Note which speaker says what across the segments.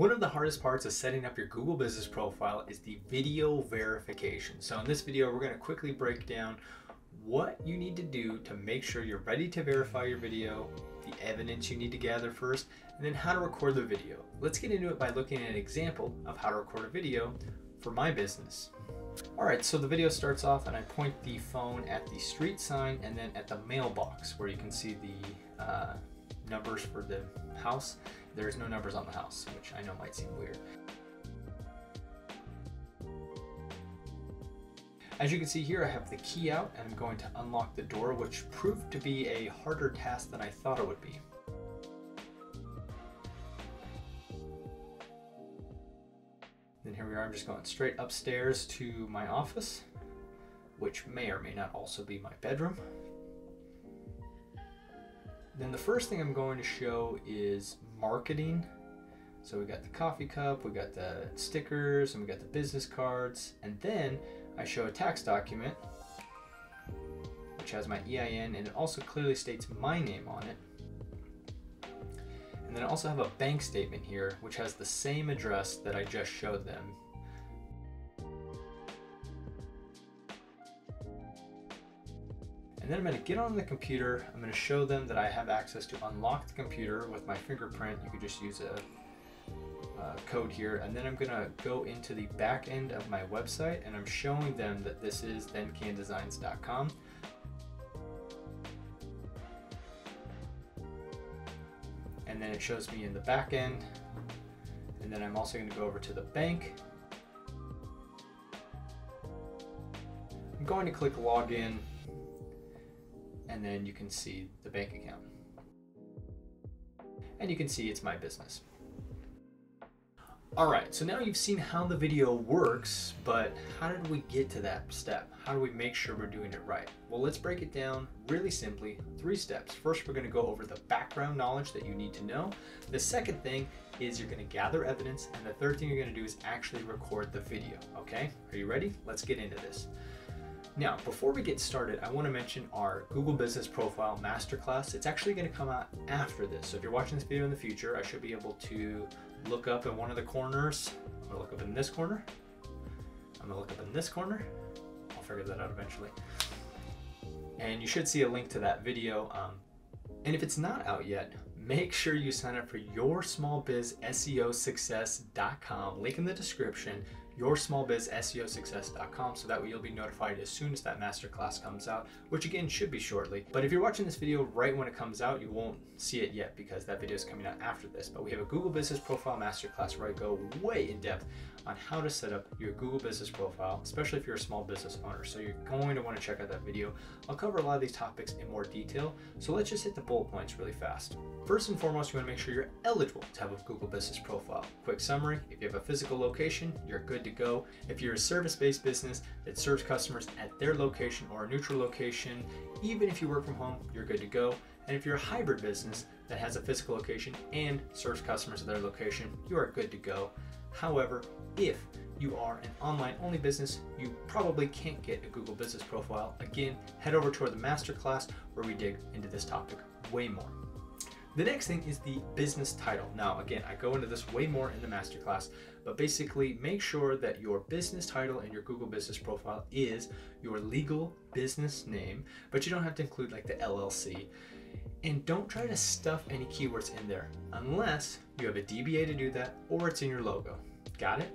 Speaker 1: One of the hardest parts of setting up your Google Business Profile is the video verification. So in this video, we're gonna quickly break down what you need to do to make sure you're ready to verify your video, the evidence you need to gather first, and then how to record the video. Let's get into it by looking at an example of how to record a video for my business. All right, so the video starts off and I point the phone at the street sign and then at the mailbox where you can see the uh, numbers for the house. There's no numbers on the house, which I know might seem weird. As you can see here, I have the key out and I'm going to unlock the door, which proved to be a harder task than I thought it would be. Then here we are, I'm just going straight upstairs to my office, which may or may not also be my bedroom. Then the first thing I'm going to show is marketing. So we got the coffee cup, we got the stickers, and we got the business cards. And then I show a tax document, which has my EIN, and it also clearly states my name on it. And then I also have a bank statement here, which has the same address that I just showed them. And then I'm going to get on the computer. I'm going to show them that I have access to unlock the computer with my fingerprint. You could just use a, a code here. And then I'm going to go into the back end of my website and I'm showing them that this is thencandesigns.com. and then it shows me in the back end. And then I'm also going to go over to the bank. I'm going to click login and then you can see the bank account. And you can see it's my business. All right, so now you've seen how the video works, but how did we get to that step? How do we make sure we're doing it right? Well, let's break it down really simply, three steps. First, we're gonna go over the background knowledge that you need to know. The second thing is you're gonna gather evidence, and the third thing you're gonna do is actually record the video, okay? Are you ready? Let's get into this. Now, before we get started, I want to mention our Google Business Profile Masterclass. It's actually going to come out after this. So if you're watching this video in the future, I should be able to look up in one of the corners. I'm gonna look up in this corner. I'm gonna look up in this corner. I'll figure that out eventually. And you should see a link to that video. Um, and if it's not out yet, make sure you sign up for yoursmallbizseosuccess.com. Link in the description yoursmallbizseosuccess.com so that way you'll be notified as soon as that masterclass comes out, which again should be shortly. But if you're watching this video right when it comes out, you won't see it yet because that video is coming out after this. But we have a Google Business Profile Masterclass where I go way in depth on how to set up your Google Business Profile, especially if you're a small business owner. So you're going to want to check out that video. I'll cover a lot of these topics in more detail. So let's just hit the bullet points really fast. First and foremost, you want to make sure you're eligible to have a Google Business Profile. Quick summary, if you have a physical location, you're good to go. If you're a service-based business that serves customers at their location or a neutral location, even if you work from home, you're good to go. And if you're a hybrid business that has a physical location and serves customers at their location, you are good to go. However, if you are an online only business, you probably can't get a Google Business Profile. Again, head over to the masterclass where we dig into this topic way more. The next thing is the business title. Now, again, I go into this way more in the masterclass, but basically make sure that your business title and your Google Business Profile is your legal business name, but you don't have to include like the LLC. And don't try to stuff any keywords in there unless you have a DBA to do that or it's in your logo. Got it?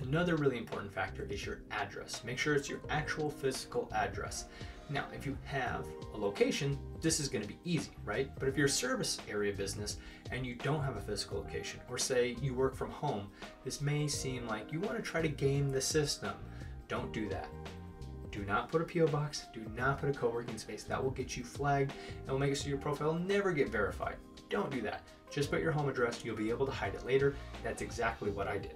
Speaker 1: Another really important factor is your address. Make sure it's your actual physical address. Now, if you have a location, this is going to be easy, right? But if you're a service area business and you don't have a physical location, or say you work from home, this may seem like you want to try to game the system. Don't do that. Do not put a PO box, do not put a co-working space. That will get you flagged and will make it so your profile never get verified. Don't do that. Just put your home address, you'll be able to hide it later. That's exactly what I did.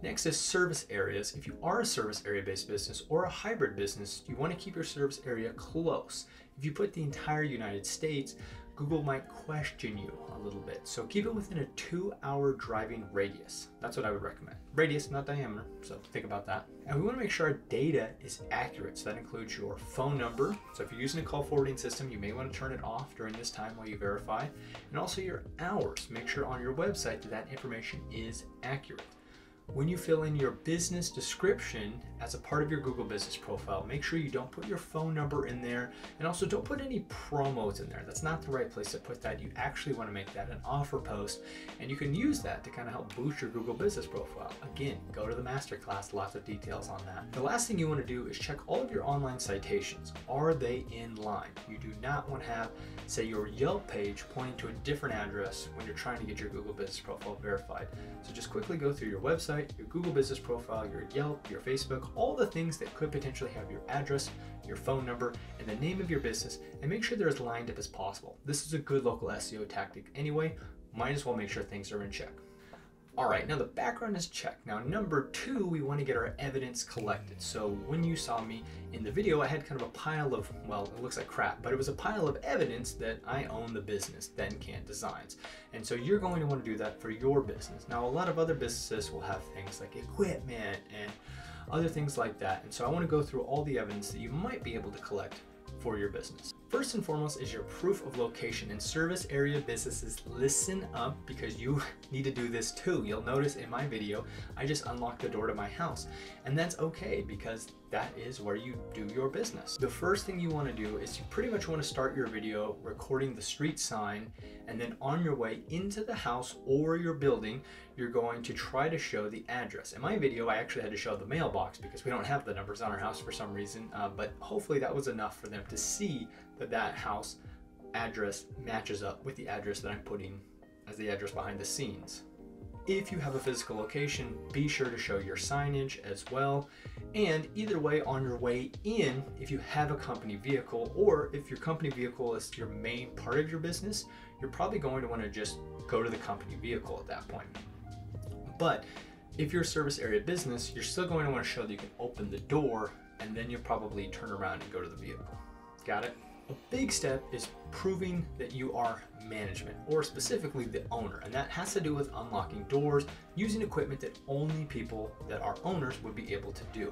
Speaker 1: Next is service areas. If you are a service area based business or a hybrid business, you want to keep your service area close. If you put the entire United States, Google might question you a little bit. So keep it within a two hour driving radius. That's what I would recommend. Radius, not diameter. So think about that. And we want to make sure our data is accurate. So that includes your phone number. So if you're using a call forwarding system, you may want to turn it off during this time while you verify. And also your hours. Make sure on your website that that information is accurate. When you fill in your business description as a part of your Google Business profile, make sure you don't put your phone number in there and also don't put any promos in there. That's not the right place to put that. You actually want to make that an offer post and you can use that to kind of help boost your Google Business profile. Again, go to the masterclass, lots of details on that. The last thing you want to do is check all of your online citations. Are they in line? You do not want to have, say, your Yelp page pointing to a different address when you're trying to get your Google Business profile verified. So just quickly go through your website website, your Google Business profile, your Yelp, your Facebook, all the things that could potentially have your address, your phone number, and the name of your business, and make sure they're as lined up as possible. This is a good local SEO tactic anyway. Might as well make sure things are in check. All right, now the background is checked. Now number two, we want to get our evidence collected. So when you saw me in the video, I had kind of a pile of, well, it looks like crap, but it was a pile of evidence that I own the business, Thencan Designs. And so you're going to want to do that for your business. Now a lot of other businesses will have things like equipment and other things like that. And so I want to go through all the evidence that you might be able to collect for your business. First and foremost is your proof of location. And service area businesses, listen up because you need to do this too. You'll notice in my video, I just unlocked the door to my house. And that's okay because that is where you do your business. The first thing you wanna do is you pretty much wanna start your video recording the street sign and then on your way into the house or your building, you're going to try to show the address. In my video, I actually had to show the mailbox because we don't have the numbers on our house for some reason, uh, but hopefully that was enough for them to see that that house address matches up with the address that I'm putting as the address behind the scenes. If you have a physical location, be sure to show your signage as well. And either way, on your way in, if you have a company vehicle or if your company vehicle is your main part of your business, you're probably going to want to just go to the company vehicle at that point. But if you're a service area business, you're still going to want to show that you can open the door and then you'll probably turn around and go to the vehicle. Got it? A big step is proving that you are management, or specifically the owner, and that has to do with unlocking doors using equipment that only people that are owners would be able to do.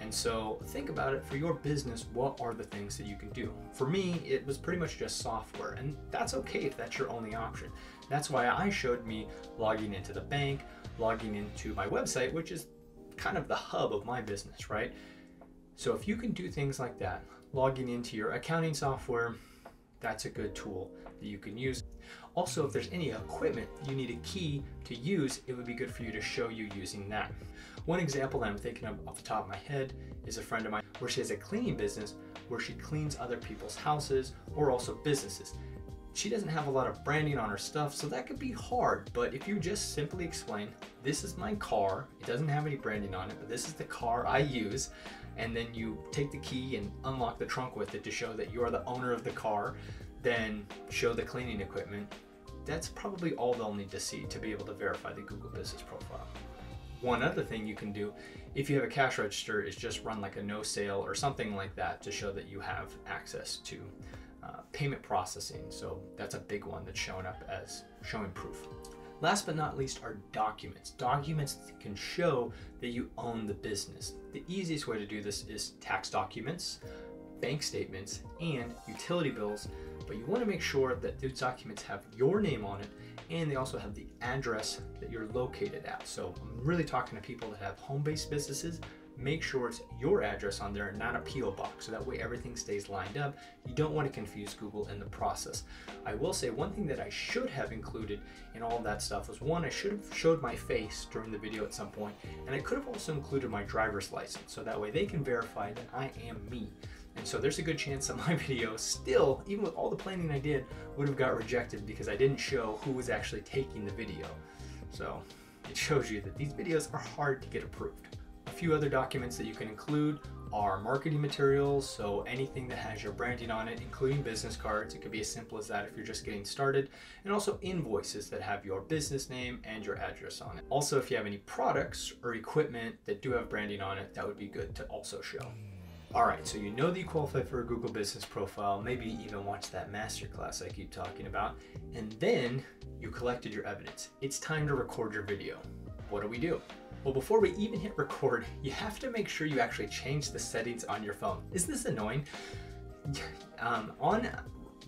Speaker 1: And so think about it for your business, what are the things that you can do? For me, it was pretty much just software, and that's okay if that's your only option. That's why I showed me logging into the bank, logging into my website, which is kind of the hub of my business, right? So if you can do things like that, logging into your accounting software, that's a good tool that you can use. Also, if there's any equipment you need a key to use, it would be good for you to show you using that. One example that I'm thinking of off the top of my head is a friend of mine where she has a cleaning business where she cleans other people's houses or also businesses. She doesn't have a lot of branding on her stuff, so that could be hard. But if you just simply explain, this is my car, it doesn't have any branding on it, but this is the car I use and then you take the key and unlock the trunk with it to show that you are the owner of the car, then show the cleaning equipment, that's probably all they'll need to see to be able to verify the Google Business Profile. One other thing you can do if you have a cash register is just run like a no sale or something like that to show that you have access to uh, payment processing. So that's a big one that's showing up as showing proof. Last but not least are documents. Documents that can show that you own the business. The easiest way to do this is tax documents, bank statements, and utility bills, but you want to make sure that those documents have your name on it and they also have the address that you're located at. So I'm really talking to people that have home-based businesses make sure it's your address on there and not a P.O. box. So that way everything stays lined up. You don't want to confuse Google in the process. I will say one thing that I should have included in all that stuff was one, I should have showed my face during the video at some point, and I could have also included my driver's license. So that way they can verify that I am me. And so there's a good chance that my video still, even with all the planning I did, would have got rejected because I didn't show who was actually taking the video. So it shows you that these videos are hard to get approved few other documents that you can include are marketing materials, so anything that has your branding on it, including business cards. It could be as simple as that if you're just getting started, and also invoices that have your business name and your address on it. Also, if you have any products or equipment that do have branding on it, that would be good to also show. All right, so you know that you qualify for a Google Business Profile, maybe even watch that masterclass I keep talking about, and then you collected your evidence. It's time to record your video. What do we do? Well, before we even hit record, you have to make sure you actually change the settings on your phone. Isn't this annoying? Um, on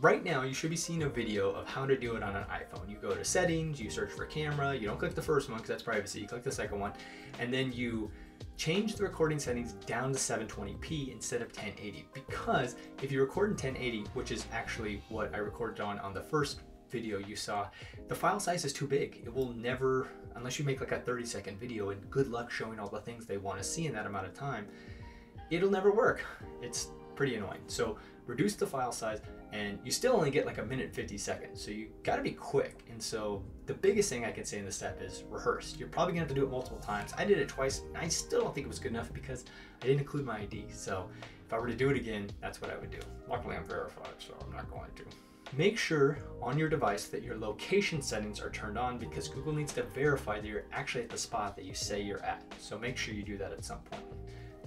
Speaker 1: right now, you should be seeing a video of how to do it on an iPhone. You go to settings, you search for camera, you don't click the first one because that's privacy, you click the second one, and then you change the recording settings down to 720p instead of 1080 because if you record in 1080, which is actually what I recorded on on the first video you saw, the file size is too big. It will never, unless you make like a 30 second video and good luck showing all the things they want to see in that amount of time, it'll never work. It's pretty annoying. So reduce the file size and you still only get like a minute 50 seconds. So you gotta be quick. And so the biggest thing I can say in this step is rehearse. You're probably gonna have to do it multiple times. I did it twice. And I still don't think it was good enough because I didn't include my ID. So if I were to do it again, that's what I would do. Luckily I'm verified, so I'm not going to. Make sure on your device that your location settings are turned on because Google needs to verify that you're actually at the spot that you say you're at. So make sure you do that at some point.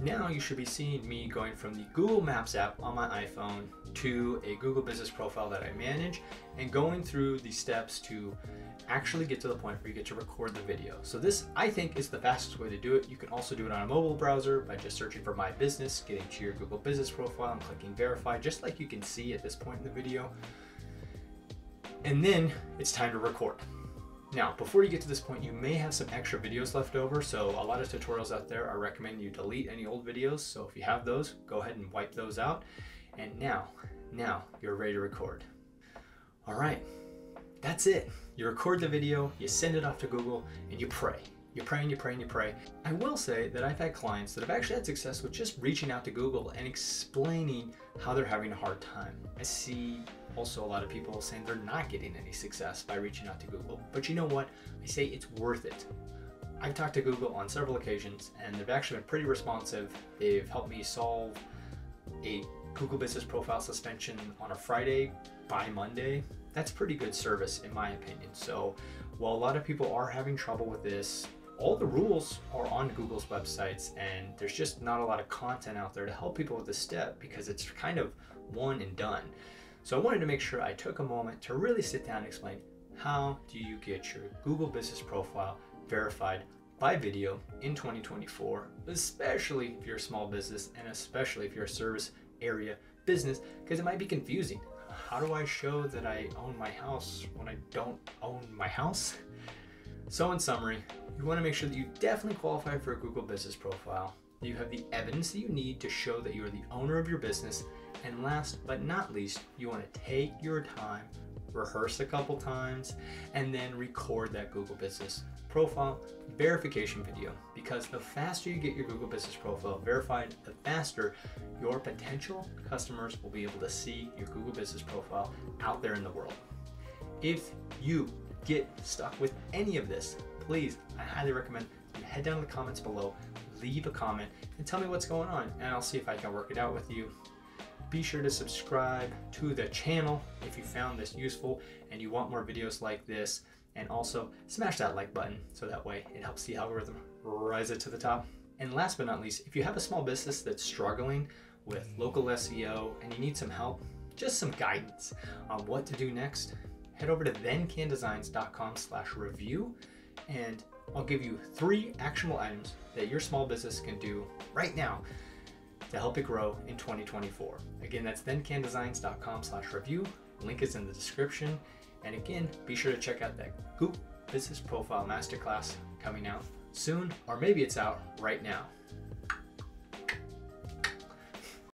Speaker 1: Now you should be seeing me going from the Google Maps app on my iPhone to a Google Business profile that I manage and going through the steps to actually get to the point where you get to record the video. So this, I think, is the fastest way to do it. You can also do it on a mobile browser by just searching for My Business, getting to your Google Business profile and clicking Verify, just like you can see at this point in the video. And then it's time to record. Now, before you get to this point, you may have some extra videos left over. So a lot of tutorials out there I recommend you delete any old videos. So if you have those, go ahead and wipe those out. And now, now you're ready to record. All right, that's it. You record the video, you send it off to Google, and you pray. You pray and you pray and you pray. I will say that I've had clients that have actually had success with just reaching out to Google and explaining how they're having a hard time. I see also a lot of people saying they're not getting any success by reaching out to Google. But you know what? I say it's worth it. I've talked to Google on several occasions and they've actually been pretty responsive. They've helped me solve a Google Business Profile suspension on a Friday by Monday. That's pretty good service in my opinion. So while a lot of people are having trouble with this, all the rules are on Google's websites and there's just not a lot of content out there to help people with this step because it's kind of one and done. So I wanted to make sure I took a moment to really sit down and explain how do you get your Google Business Profile verified by video in 2024, especially if you're a small business and especially if you're a service area business, because it might be confusing. How do I show that I own my house when I don't own my house? So in summary, you want to make sure that you definitely qualify for a Google Business Profile, that you have the evidence that you need to show that you are the owner of your business, and last but not least, you want to take your time, rehearse a couple times, and then record that Google Business Profile verification video because the faster you get your Google Business Profile verified, the faster your potential customers will be able to see your Google Business Profile out there in the world. If you get stuck with any of this, please, I highly recommend you head down to the comments below, leave a comment, and tell me what's going on, and I'll see if I can work it out with you. Be sure to subscribe to the channel if you found this useful and you want more videos like this. And also smash that like button so that way it helps the algorithm rise it to the top. And last but not least, if you have a small business that's struggling with local SEO and you need some help, just some guidance on what to do next, head over to thencandesigns.com slash review and I'll give you three actionable items that your small business can do right now to help it grow in 2024. Again, that's thencandesigns.com slash review. Link is in the description. And again, be sure to check out that Google Business Profile Masterclass coming out soon, or maybe it's out right now.